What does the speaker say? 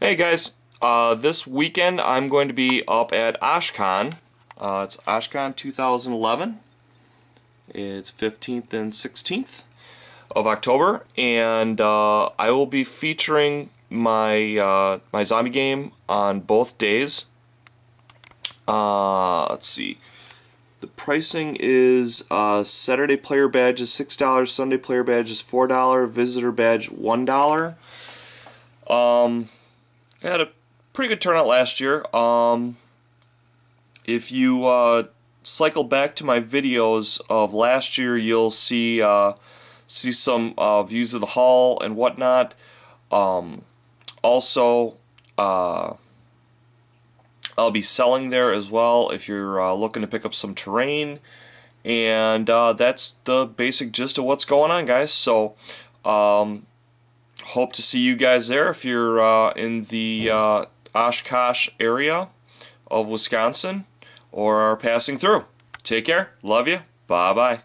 Hey guys, uh, this weekend I'm going to be up at OshCon. Uh, it's OshCon 2011. It's 15th and 16th of October, and uh, I will be featuring my uh, my zombie game on both days. Uh, let's see. The pricing is uh, Saturday player badge is six dollars, Sunday player badge is four dollar, visitor badge one dollar. Um, I had a pretty good turnout last year. Um, if you uh, cycle back to my videos of last year, you'll see uh, see some uh, views of the hall and whatnot. Um, also, uh, I'll be selling there as well if you're uh, looking to pick up some terrain. And uh, that's the basic gist of what's going on, guys. So, um, hope to see you guys there if you're uh, in the uh, Oshkosh area of Wisconsin or are passing through. Take care. Love you. Bye bye.